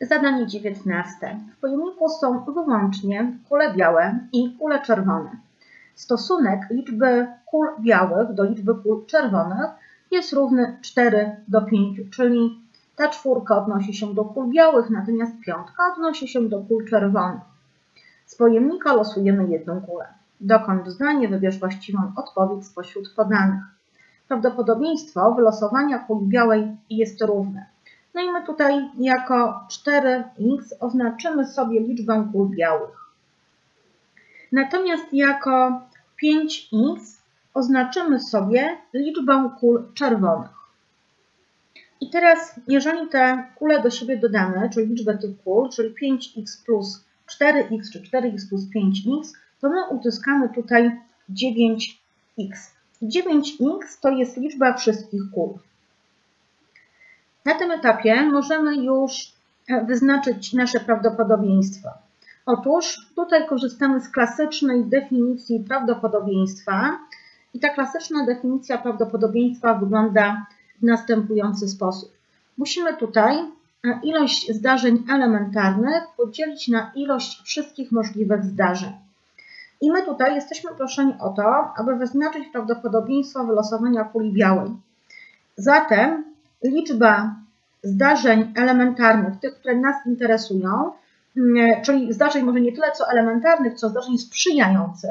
Zadanie 19. W pojemniku są wyłącznie kule białe i kule czerwone. Stosunek liczby kul białych do liczby kul czerwonych jest równy 4 do 5, czyli ta czwórka odnosi się do kul białych, natomiast piątka odnosi się do kul czerwonych. Z pojemnika losujemy jedną kulę. Dokończ zdanie, wybierz właściwą odpowiedź spośród podanych. Prawdopodobieństwo wylosowania kuli białej jest równe. No i my tutaj jako 4x oznaczymy sobie liczbę kul białych. Natomiast jako 5x oznaczymy sobie liczbę kul czerwonych. I teraz, jeżeli te kule do siebie dodamy, czyli liczbę tych kul, czyli 5x plus 4x, czy 4x plus 5x, to my uzyskamy tutaj 9x. 9x to jest liczba wszystkich kul. Na tym etapie możemy już e, wyznaczyć nasze prawdopodobieństwa. Otóż tutaj korzystamy z klasycznej definicji prawdopodobieństwa i ta klasyczna definicja prawdopodobieństwa wygląda w następujący sposób. Musimy tutaj e, ilość zdarzeń elementarnych podzielić na ilość wszystkich możliwych zdarzeń. I my tutaj jesteśmy proszeni o to, aby wyznaczyć prawdopodobieństwo wylosowania kuli białej. Zatem liczba zdarzeń elementarnych, tych, które nas interesują, mm, czyli zdarzeń może nie tyle co elementarnych, co zdarzeń sprzyjających,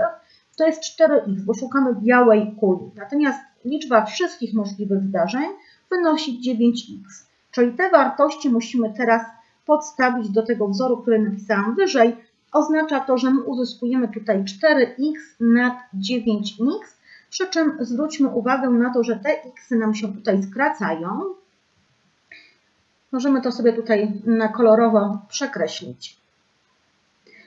to jest 4x, bo szukamy białej kuli. Natomiast liczba wszystkich możliwych zdarzeń wynosi 9x. Czyli te wartości musimy teraz podstawić do tego wzoru, który napisałam wyżej. Oznacza to, że my uzyskujemy tutaj 4x nad 9x, przy czym zwróćmy uwagę na to, że te x nam się tutaj skracają. Możemy to sobie tutaj na kolorowo przekreślić.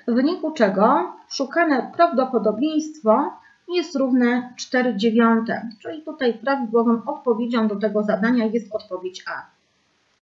W wyniku czego szukane prawdopodobieństwo jest równe 4 dziewiąte, czyli tutaj prawidłową odpowiedzią do tego zadania jest odpowiedź A.